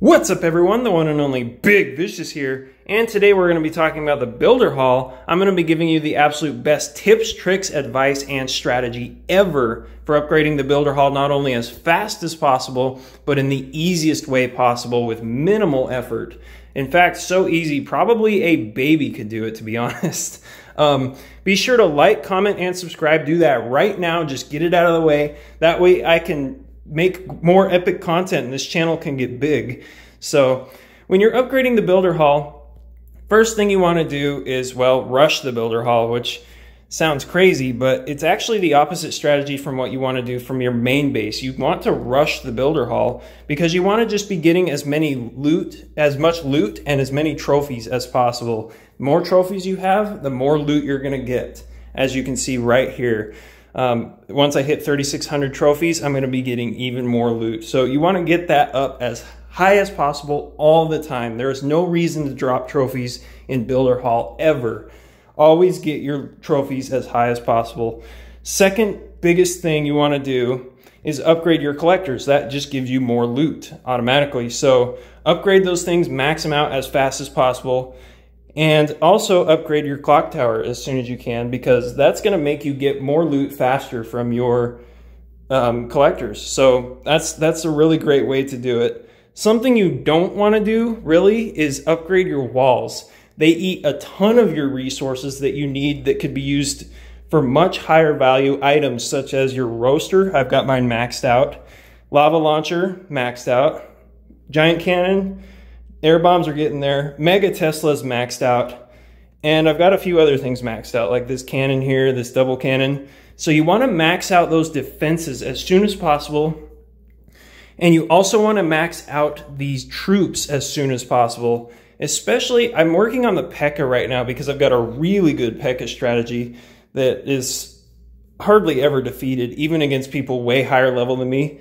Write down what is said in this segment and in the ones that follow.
What's up everyone, the one and only Big Vicious here, and today we're going to be talking about the Builder Hall. I'm going to be giving you the absolute best tips, tricks, advice, and strategy ever for upgrading the Builder Hall not only as fast as possible, but in the easiest way possible with minimal effort. In fact, so easy, probably a baby could do it to be honest. Um, be sure to like, comment, and subscribe. Do that right now. Just get it out of the way. That way I can make more epic content and this channel can get big. So when you're upgrading the Builder hall, first thing you want to do is, well, rush the Builder hall, which sounds crazy, but it's actually the opposite strategy from what you want to do from your main base. You want to rush the Builder hall because you want to just be getting as many loot, as much loot and as many trophies as possible. The more trophies you have, the more loot you're going to get, as you can see right here. Um, once I hit 3,600 trophies, I'm going to be getting even more loot. So you want to get that up as high as possible all the time. There is no reason to drop trophies in Builder Hall ever. Always get your trophies as high as possible. Second biggest thing you want to do is upgrade your collectors. That just gives you more loot automatically. So upgrade those things, max them out as fast as possible. And also upgrade your clock tower as soon as you can because that's going to make you get more loot faster from your um, collectors. So that's that's a really great way to do it. Something you don't want to do really is upgrade your walls. They eat a ton of your resources that you need that could be used for much higher value items such as your roaster. I've got mine maxed out. Lava launcher maxed out. Giant cannon Air bombs are getting there. Mega Tesla's maxed out. And I've got a few other things maxed out, like this cannon here, this double cannon. So you want to max out those defenses as soon as possible. And you also want to max out these troops as soon as possible. Especially, I'm working on the P.E.K.K.A. right now because I've got a really good P.E.K.K.A. strategy that is hardly ever defeated, even against people way higher level than me.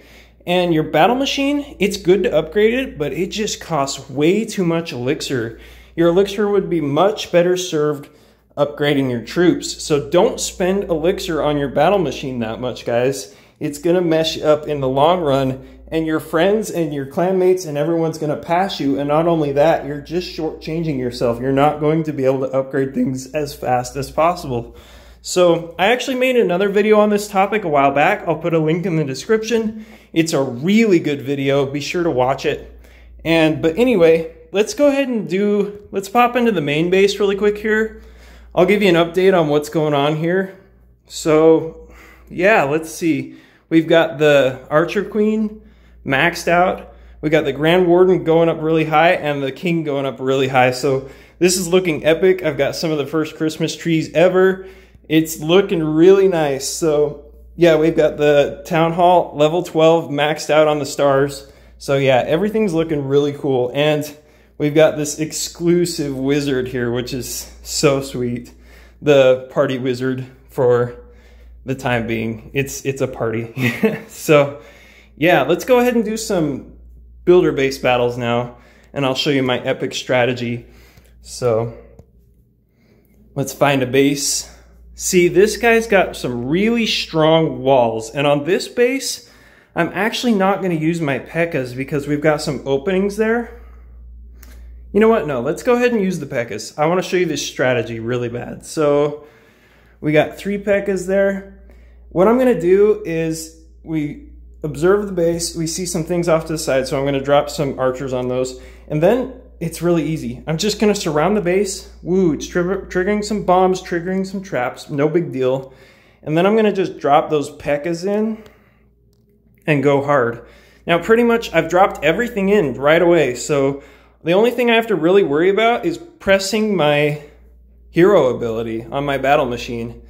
And your battle machine, it's good to upgrade it, but it just costs way too much elixir. Your elixir would be much better served upgrading your troops. So don't spend elixir on your battle machine that much, guys. It's gonna mess you up in the long run, and your friends and your clanmates and everyone's gonna pass you. And not only that, you're just shortchanging yourself. You're not going to be able to upgrade things as fast as possible. So I actually made another video on this topic a while back. I'll put a link in the description. It's a really good video. Be sure to watch it. And but anyway, let's go ahead and do let's pop into the main base really quick here. I'll give you an update on what's going on here. So yeah, let's see. We've got the Archer Queen maxed out. We got the Grand Warden going up really high and the King going up really high. So this is looking epic. I've got some of the first Christmas trees ever. It's looking really nice. So yeah, we've got the town hall level 12 maxed out on the stars. So yeah, everything's looking really cool. And we've got this exclusive wizard here, which is so sweet. The party wizard for the time being. It's it's a party. so yeah, let's go ahead and do some builder based battles now. And I'll show you my epic strategy. So let's find a base. See, this guy's got some really strong walls. And on this base, I'm actually not going to use my P.E.K.K.A.s because we've got some openings there. You know what? No, let's go ahead and use the P.E.K.K.A.s. I want to show you this strategy really bad. So we got three P.E.K.K.A.s there. What I'm going to do is we observe the base. We see some things off to the side. So I'm going to drop some archers on those. And then it's really easy. I'm just gonna surround the base. Woo, it's tri triggering some bombs, triggering some traps, no big deal. And then I'm gonna just drop those P.E.K.K.A.s in and go hard. Now pretty much I've dropped everything in right away. So the only thing I have to really worry about is pressing my hero ability on my battle machine.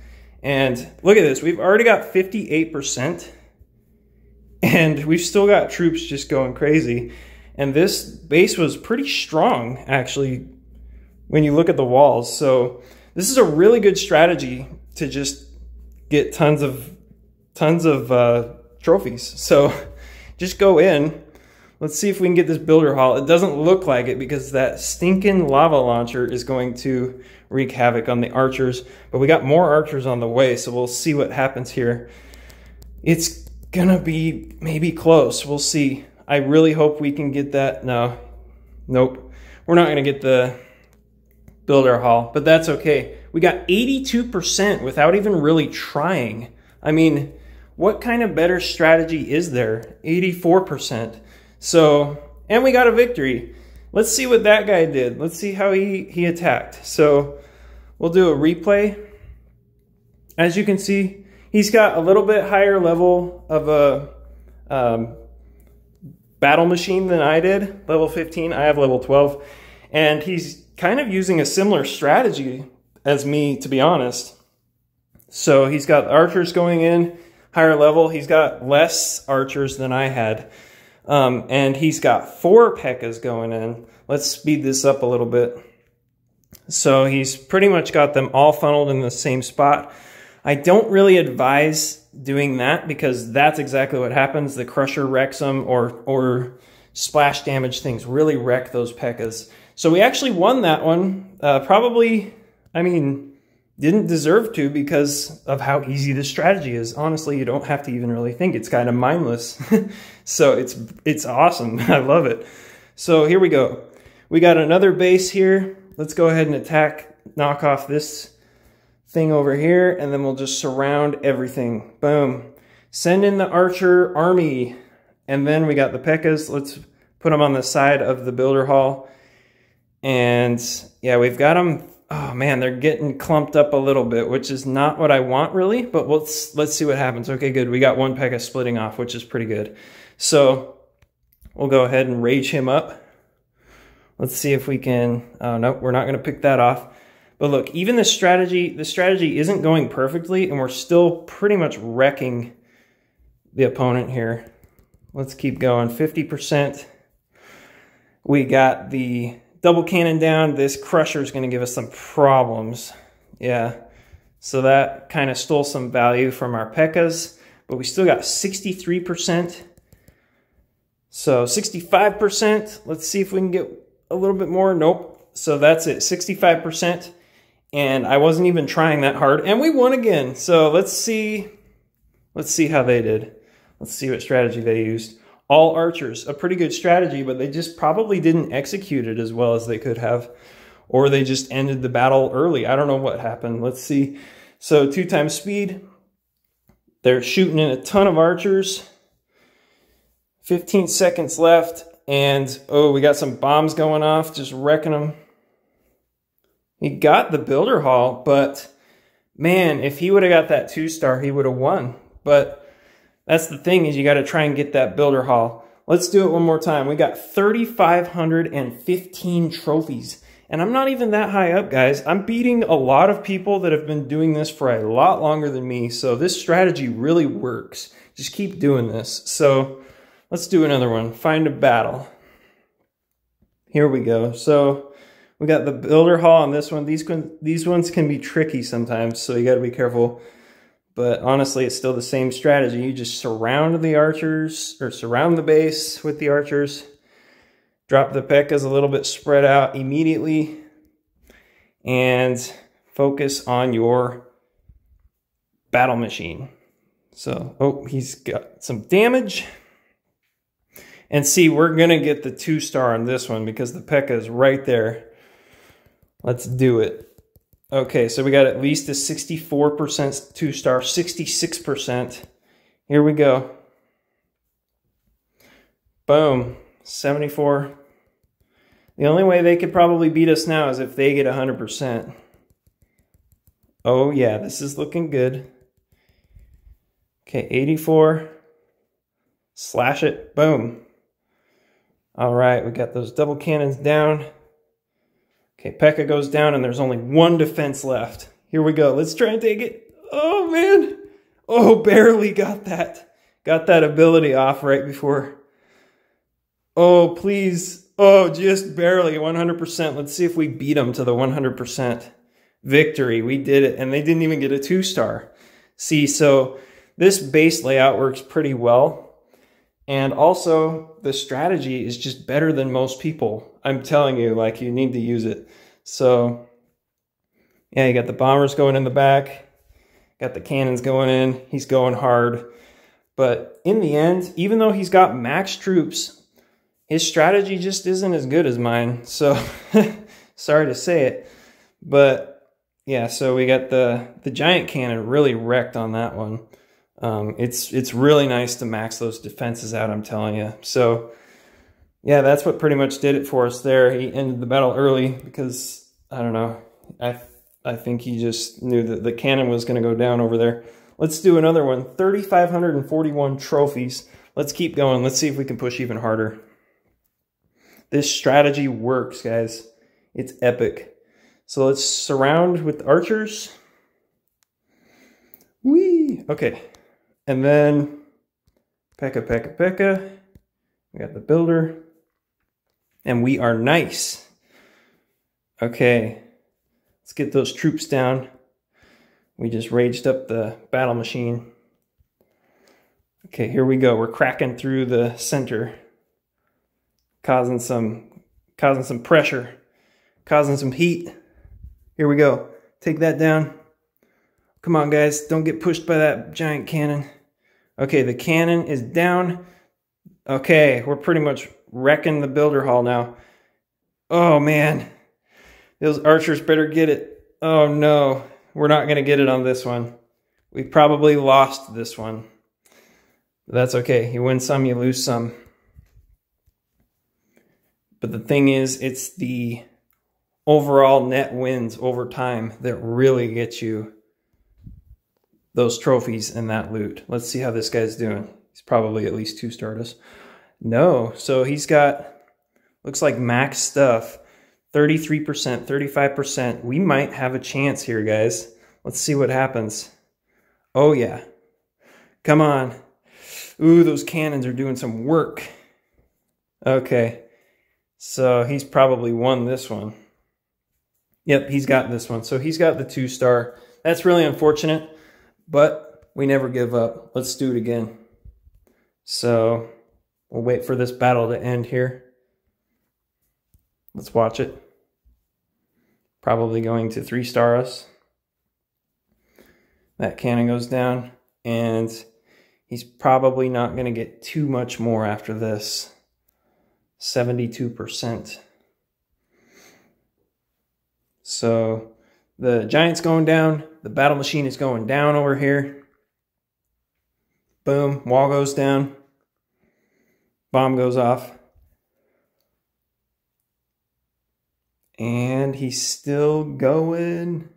And look at this, we've already got 58% and we've still got troops just going crazy. And this base was pretty strong, actually, when you look at the walls. So this is a really good strategy to just get tons of tons of uh, trophies. So just go in. Let's see if we can get this builder hall. It doesn't look like it because that stinking lava launcher is going to wreak havoc on the archers. But we got more archers on the way, so we'll see what happens here. It's gonna be maybe close. We'll see. I really hope we can get that. No, nope. We're not going to get the builder hall, but that's okay. We got 82% without even really trying. I mean, what kind of better strategy is there? 84%. So, and we got a victory. Let's see what that guy did. Let's see how he, he attacked. So we'll do a replay. As you can see, he's got a little bit higher level of a um, battle machine than I did, level 15. I have level 12. And he's kind of using a similar strategy as me, to be honest. So he's got archers going in, higher level. He's got less archers than I had. Um, and he's got four P.E.K.K.A.s going in. Let's speed this up a little bit. So he's pretty much got them all funneled in the same spot. I don't really advise doing that because that's exactly what happens. The Crusher wrecks them or, or splash damage things really wreck those P.E.K.K.A.s. So we actually won that one. Uh, probably, I mean, didn't deserve to because of how easy the strategy is. Honestly, you don't have to even really think. It's kind of mindless. so it's it's awesome. I love it. So here we go. We got another base here. Let's go ahead and attack, knock off this thing over here, and then we'll just surround everything. Boom. Send in the archer army. And then we got the P.E.K.K.A.s. Let's put them on the side of the builder hall. And yeah, we've got them oh man, they're getting clumped up a little bit, which is not what I want really, but let's, let's see what happens. Okay, good. We got one P.E.K.K.A splitting off, which is pretty good. So we'll go ahead and rage him up. Let's see if we can, oh no, we're not gonna pick that off. But look, even the strategy, the strategy isn't going perfectly and we're still pretty much wrecking the opponent here. Let's keep going, 50%. We got the double cannon down, this crusher is going to give us some problems. Yeah, so that kind of stole some value from our P.E.K.K.A.s, but we still got 63%. So 65%, let's see if we can get a little bit more. Nope, so that's it, 65%. And I wasn't even trying that hard, and we won again. So let's see, let's see how they did. Let's see what strategy they used all archers. A pretty good strategy, but they just probably didn't execute it as well as they could have. Or they just ended the battle early. I don't know what happened. Let's see. So two times speed. They're shooting in a ton of archers. 15 seconds left. And, oh, we got some bombs going off, just wrecking them. He got the builder hall, but man, if he would have got that two star, he would have won. But that's the thing is you got to try and get that builder hall. Let's do it one more time. We got 3,515 trophies. And I'm not even that high up, guys. I'm beating a lot of people that have been doing this for a lot longer than me. So this strategy really works. Just keep doing this. So let's do another one. Find a battle. Here we go. So we got the builder hall on this one. These, these ones can be tricky sometimes, so you got to be careful. But honestly, it's still the same strategy. You just surround the archers, or surround the base with the archers. Drop the P.E.K.K.A.s a little bit spread out immediately. And focus on your battle machine. So, oh, he's got some damage. And see, we're going to get the two star on this one because the P.E.K.K.A is right there. Let's do it. Okay, so we got at least a 64% two star, 66%. Here we go. Boom, 74. The only way they could probably beat us now is if they get 100%. Oh yeah, this is looking good. Okay, 84. Slash it, boom. All right, we got those double cannons down. Okay, P.E.K.K.A goes down and there's only one defense left. Here we go. Let's try and take it. Oh, man. Oh, barely got that. Got that ability off right before. Oh, please. Oh, just barely 100%. Let's see if we beat them to the 100% victory. We did it, and they didn't even get a two star. See, so this base layout works pretty well. And also, the strategy is just better than most people. I'm telling you, like, you need to use it. So, yeah, you got the bombers going in the back, got the cannons going in. He's going hard. But in the end, even though he's got max troops, his strategy just isn't as good as mine. So sorry to say it, but yeah. So we got the the giant cannon really wrecked on that one. Um, it's it's really nice to max those defenses out. I'm telling you. So yeah, that's what pretty much did it for us there. He ended the battle early because I don't know. I I think he just knew that the cannon was going to go down over there. Let's do another one. 3,541 trophies. Let's keep going. Let's see if we can push even harder. This strategy works, guys. It's epic. So let's surround with archers. Whee! Okay. And then Pekka, Pekka, Pekka. We got the builder. And we are nice. Okay. Let's get those troops down. We just raged up the battle machine. Okay, here we go. We're cracking through the center, causing some causing some pressure, causing some heat. Here we go. Take that down. Come on, guys. Don't get pushed by that giant cannon. Okay, the cannon is down. Okay, we're pretty much wrecking the builder hall now. Oh, man. Those archers better get it. Oh no, we're not to get it on this one. We probably lost this one. That's okay. You win some, you lose some. But the thing is, it's the overall net wins over time that really gets you those trophies and that loot. Let's see how this guy's doing. He's probably at least two Stardust. No, so he's got, looks like max stuff. 33%, 35%. We might have a chance here, guys. Let's see what happens. Oh, yeah. Come on. Ooh, those cannons are doing some work. Okay. So he's probably won this one. Yep, he's got this one. So he's got the two star. That's really unfortunate, but we never give up. Let's do it again. So we'll wait for this battle to end here. Let's watch it. Probably going to three star us. That cannon goes down, and he's probably not going to get too much more after this. 72%. So the giant's going down. The battle machine is going down over here. Boom, wall goes down. Bomb goes off. And he's still going.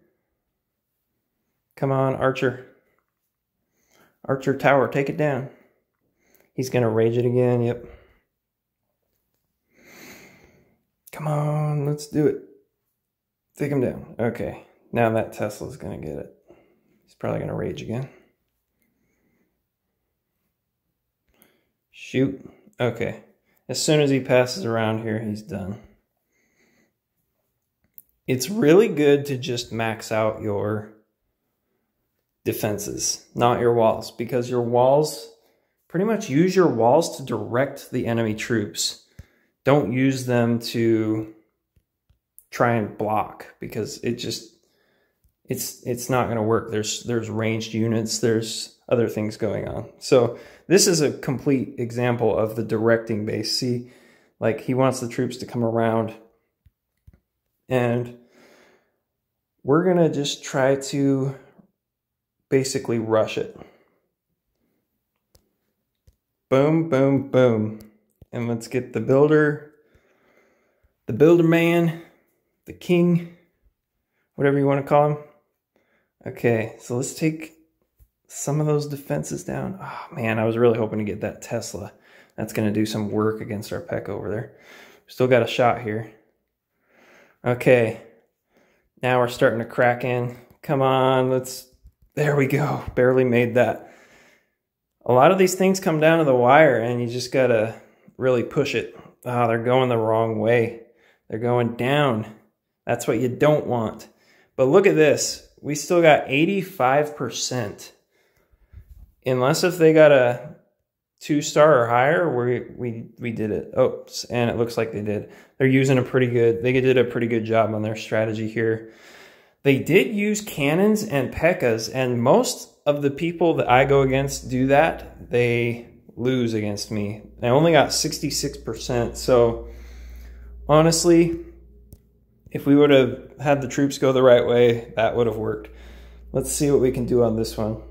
Come on, Archer. Archer Tower, take it down. He's going to rage it again. Yep. Come on, let's do it. Take him down. Okay. Now that Tesla's going to get it. He's probably going to rage again. Shoot. Okay. As soon as he passes around here, he's done it's really good to just max out your defenses, not your walls, because your walls pretty much use your walls to direct the enemy troops. Don't use them to try and block because it just it's it's not going to work. There's there's ranged units, there's other things going on. So this is a complete example of the directing base. See, like he wants the troops to come around and we're going to just try to basically rush it. Boom, boom, boom. And let's get the builder, the builder man, the king, whatever you want to call him. Okay, so let's take some of those defenses down. Oh man, I was really hoping to get that Tesla. That's to do some work against our Peck over there. Still got a shot here. Okay. Now we're starting to crack in. Come on, let's, there we go. Barely made that. A lot of these things come down to the wire and you just gotta really push it. Oh, they're going the wrong way. They're going down. That's what you don't want. But look at this. We still got 85%. Unless if they got a two star or higher, we we we did it. Oops, and it looks like they did. They're using a pretty good. They did a pretty good job on their strategy here. They did use cannons and pekkas, and most of the people that I go against do that. They lose against me. I only got 66%. So honestly, if we would have had the troops go the right way, that would have worked. Let's see what we can do on this one.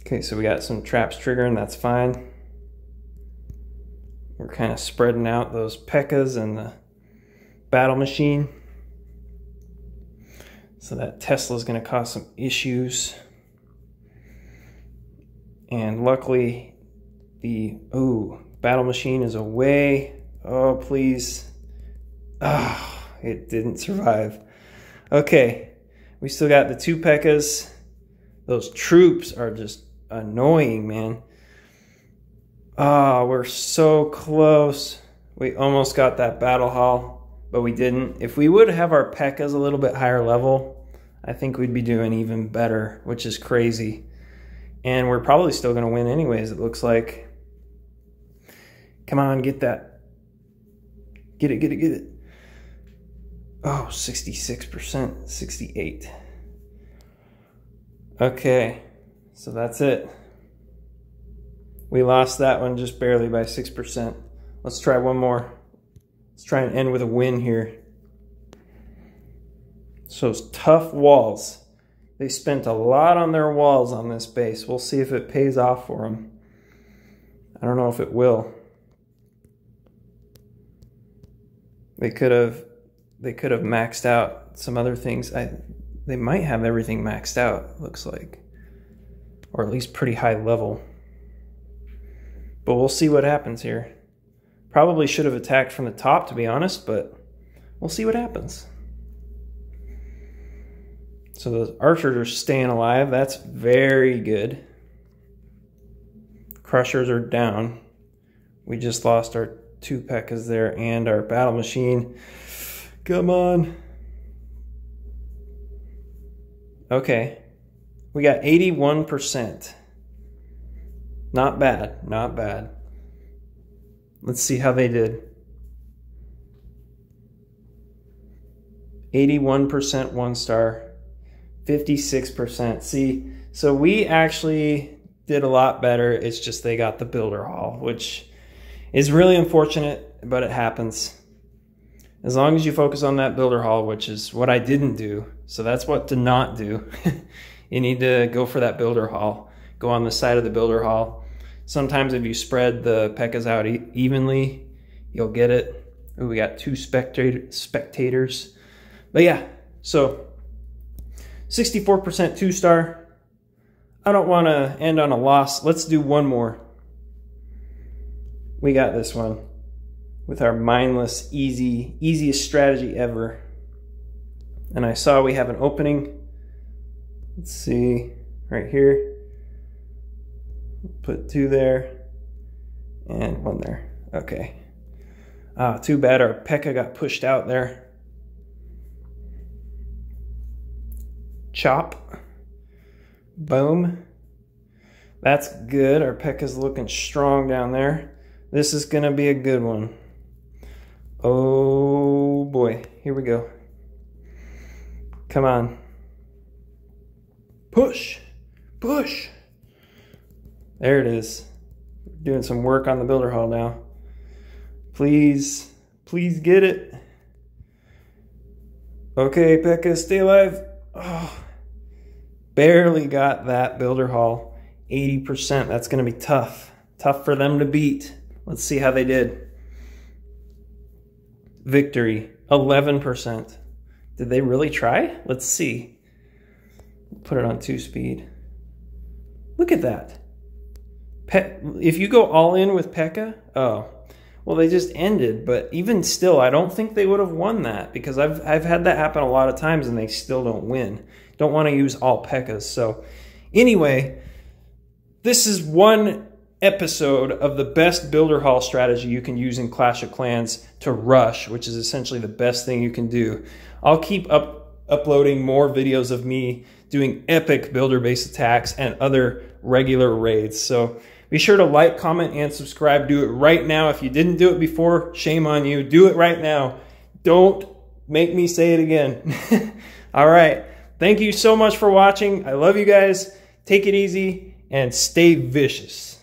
Okay, so we got some traps triggering, that's fine. We're kind of spreading out those P.E.K.K.A.s and the battle machine. So that Tesla is going to cause some issues. And luckily, the oh battle machine is away. Oh, please. Oh, it didn't survive. Okay, we still got the two P.E.K.K.A.s. Those troops are just annoying, man. Ah, oh, we're so close. We almost got that battle hall, but we didn't. If we would have our P.E.K.K.A.s a little bit higher level, I think we'd be doing even better, which is crazy. And we're probably still going to win anyways, it looks like. Come on, get that. Get it, get it, get it. Oh, 66%, 68. Okay, so that's it. We lost that one just barely by 6%. Let's try one more. Let's try and end with a win here. So it's tough walls. They spent a lot on their walls on this base. We'll see if it pays off for them. I don't know if it will. They could have they could have maxed out some other things. I they might have everything maxed out, looks like. Or at least pretty high level. But we'll see what happens here. Probably should have attacked from the top to be honest, but we'll see what happens. So those archers are staying alive. That's very good. Crushers are down. We just lost our two P.E.K.K.A.s there and our battle machine. Come on. Okay. We got 81%. Not bad. Not bad. Let's see how they did. 81% one star. 56%. See, so we actually did a lot better. It's just they got the builder hall, which is really unfortunate, but it happens. As long as you focus on that builder hall, which is what I didn't do. So that's what to not do. you need to go for that builder hall. Go on the side of the builder hall. Sometimes if you spread the P.E.K.K.A.s out e evenly, you'll get it. Ooh, we got two spectator spectators. But yeah, so 64% two star. I don't want to end on a loss. Let's do one more. We got this one with our mindless, easy, easiest strategy ever. And I saw we have an opening. Let's see, right here. Put two there and one there. Okay. Ah, too bad our P.E.K.K.A. got pushed out there. chop. Boom. That's good. Our peck is looking strong down there. This is going to be a good one. Oh boy. Here we go. Come on. Push. Push. There it is. Doing some work on the builder hall now. Please, please get it. Okay, P.E.K.K.A., stay alive. Oh. Barely got that builder hall. 80%. That's to be tough. Tough for them to beat. Let's see how they did. Victory. 11%. Did they really try? Let's see. Put it on two speed. Look at that. Pe if you go all in with P.E.K.K.A., oh, well, they just ended. But even still, I don't think they would have won that because I've, I've had that happen a lot of times and they still don't win. Don't want to use all P.E.K.K.A.s. So anyway, this is one episode of the best builder hall strategy you can use in Clash of Clans to rush, which is essentially the best thing you can do. I'll keep up uploading more videos of me doing epic builder base attacks and other regular raids. So be sure to like, comment, and subscribe. Do it right now. If you didn't do it before, shame on you. Do it right now. Don't make me say it again. All right. Thank you so much for watching. I love you guys. Take it easy and stay vicious.